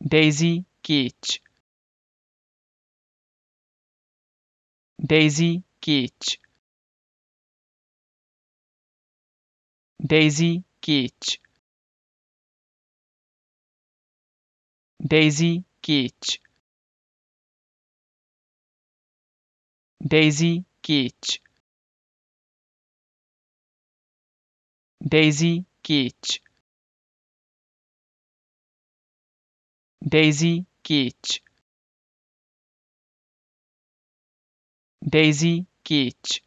Daisy Keach Daisy Keach Daisy Keach Daisy Keach Daisy Keach Daisy Keach Daisy Kitch Daisy Kitch